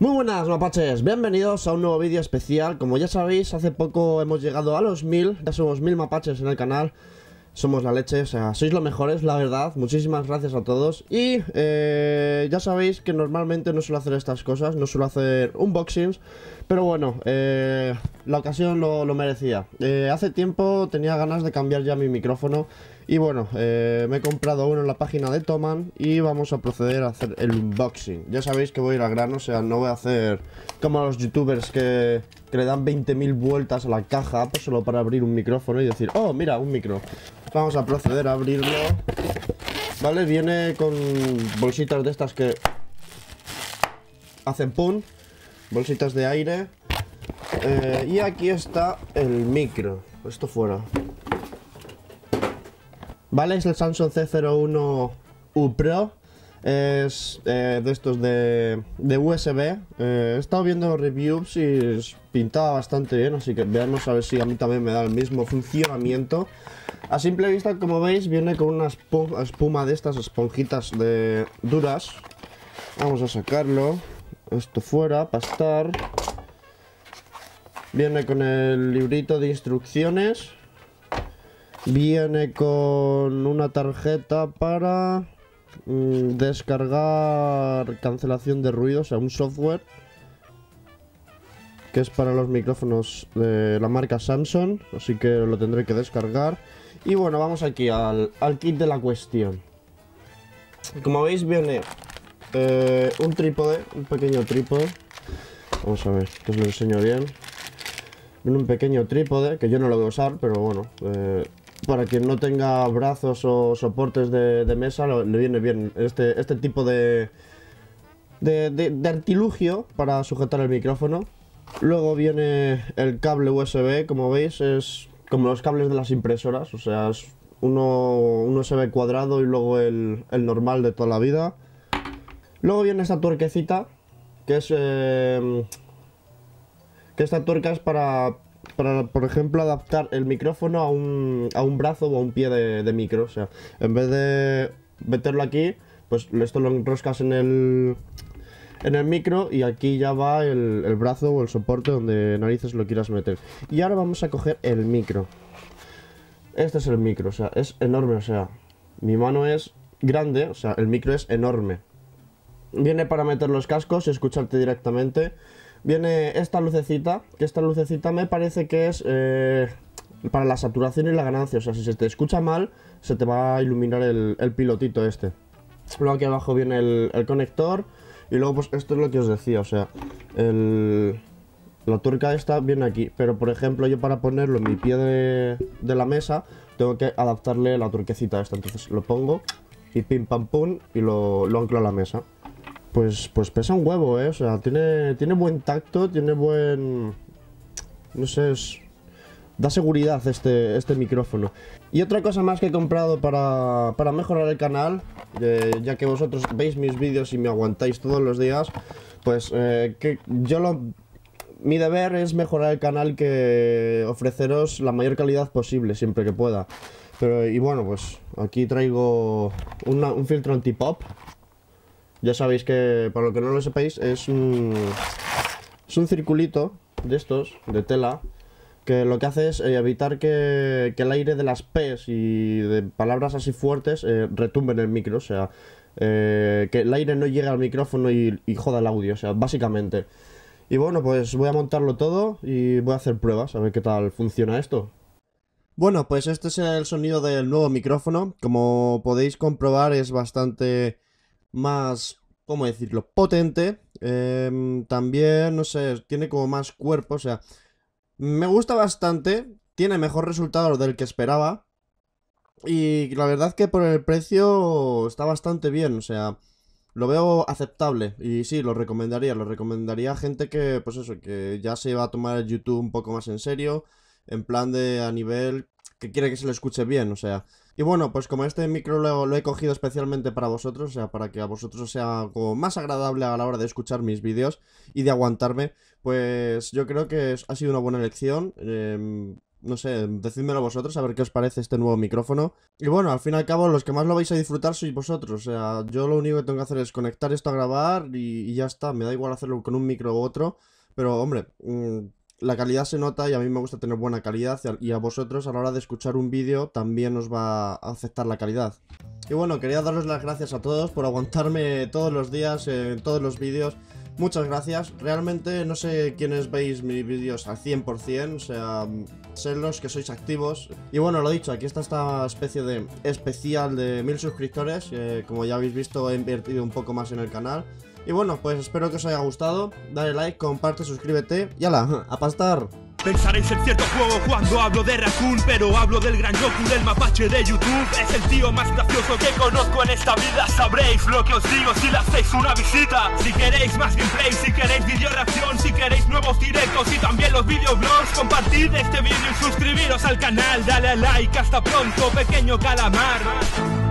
Muy buenas mapaches, bienvenidos a un nuevo vídeo especial. Como ya sabéis, hace poco hemos llegado a los mil Ya somos mil mapaches en el canal Somos la leche, o sea, sois los mejores, la verdad. Muchísimas gracias a todos. Y eh, ya sabéis que normalmente no suelo hacer estas cosas No suelo hacer unboxings Pero bueno, eh, la ocasión lo, merecía. Eh, Hace tiempo tenía ganas de cambiar ya mi micrófono y bueno, me he comprado uno en la página de Toman y vamos a proceder a hacer el unboxing. Ya sabéis que voy a ir al grano, o sea, no voy a hacer como los youtubers que, le dan 20.000 vueltas a la caja pues solo para abrir un micrófono y decir, oh, mira, un micro. Vamos a proceder a abrirlo. Vale, viene con bolsitas de estas que hacen pum, bolsitas de aire. Eh, y aquí está el micro. Esto fuera. ¿Vale? Es el Samsung C01 U Pro. Es eh, de estos de, USB. Eh, he estado viendo reviews y pintaba bastante bien, así que veamos a ver si a mí también me da el mismo funcionamiento. A simple vista, como veis, viene con una espuma de estas esponjitas de duras. Vamos a sacarlo. Esto fuera, para estar. Viene con el librito de instrucciones. Viene con una tarjeta para mm, descargar cancelación de ruido, o sea, un software que es para los micrófonos de la marca Samsung, así que lo tendré que descargar. Y bueno, vamos aquí al, kit de la cuestión. Como veis viene eh, un trípode, un pequeño trípode. Vamos a ver, que os lo enseño bien. Viene un pequeño trípode, que yo no lo voy a usar, pero bueno, eh, para quien no tenga brazos o soportes de, mesa, le viene bien este, este tipo de, de, artilugio para sujetar el micrófono. Luego viene el cable USB, como veis, es como los cables de las impresoras, o sea, es uno, un USB cuadrado y luego el, normal de toda la vida. Luego viene esta tuerquecita, que es... Eh, que esta tuerca es para para, por ejemplo, adaptar el micrófono a un, a un brazo o a un pie de, micro. O sea, en vez de meterlo aquí, pues esto lo enroscas en el, en el micro y aquí ya va el, el, brazo o el soporte donde narices lo quieras meter. Y ahora vamos a coger el micro. Este es el micro, o sea, es enorme, o sea, mi mano es grande, o sea, el micro es enorme. Viene para meter los cascos y escucharte directamente viene esta lucecita, que esta lucecita me parece que es eh, para la saturación y la ganancia. O sea, si se te escucha mal, se te va a iluminar el, pilotito este. Luego aquí abajo viene el, conector. Y luego pues esto es lo que os decía, o sea, la tuerca esta viene aquí. Pero por ejemplo yo para ponerlo en mi pie de, la mesa, tengo que adaptarle la tuerquecita esta. Entonces lo pongo y pim pam pum y lo, lo anclo a la mesa. Pues, pues pesa un huevo, ¿eh? O sea, tiene, tiene buen tacto, tiene buen... No sé, da seguridad este, este micrófono. Y otra cosa más que he comprado para, mejorar el canal, ya que vosotros veis mis vídeos y me aguantáis todos los días, pues eh, que yo lo... Mi deber es mejorar el canal que ofreceros la mayor calidad posible, siempre que pueda. Pero, y bueno, pues aquí traigo un filtro anti-pop ya sabéis que, para lo que no lo sepáis, es un, es un circulito de estos, de tela, que lo que hace es eh, evitar que, el aire de las P's y de palabras así fuertes eh, retumbe en el micro, o sea, eh, que el aire no llegue al micrófono y, y, joda el audio, o sea, básicamente. Y bueno, pues voy a montarlo todo y voy a hacer pruebas, a ver qué tal funciona esto. Bueno, pues este es el sonido del nuevo micrófono. Como podéis comprobar es bastante más, ¿cómo decirlo?, potente. Em, también, no sé, tiene como más cuerpo, o sea, me gusta bastante. Tiene mejor resultado del que esperaba. Y la verdad que por el precio está bastante bien, o sea, lo veo aceptable. Y sí, lo recomendaría, lo recomendaría a gente que, pues eso, que ya se va a tomar el YouTube un poco más en serio. En plan de a nivel que quiere que se le escuche bien, o sea, y bueno, pues como este micro lo, he cogido especialmente para vosotros, o sea, para que a vosotros sea algo más agradable a la hora de escuchar mis vídeos y de aguantarme, pues yo creo que ha sido una buena elección. Em, no sé, decídmelo vosotros, a ver qué os parece este nuevo micrófono. Y bueno, al fin y al cabo, los que más lo vais a disfrutar sois vosotros. O sea, yo lo único que tengo que hacer es conectar esto a grabar y, ya está. Me da igual hacerlo con un micro u otro. Pero, hombre, mm, la calidad se nota y a mí me gusta tener buena calidad. Y a vosotros, a la hora de escuchar un vídeo, también os va a aceptar la calidad. Y bueno, quería daros las gracias a todos por aguantarme todos los días en todos los vídeos. Muchas gracias. Realmente no sé quiénes veis mis vídeos al 100%, o sea, sé que sois activos. Y bueno, lo dicho, aquí está esta especie de especial de mil suscriptores. como ya habéis visto, he invertido un poco más en el canal. Y bueno, pues espero que os haya gustado. Dale like, comparte, suscríbete y ala, a pastar. Pensaréis en cierto juego cuando hablo de Raccoon Pero hablo del gran Goku del mapache de YouTube. Es el tío más gracioso que conozco en esta vida. Sabréis lo que os digo si le hacéis una visita. Si queréis más gameplay, si queréis video reacción Si queréis nuevos directos y también los videoblogs Compartid este vídeo y suscribiros al canal. Dale a like, hasta pronto pequeño calamar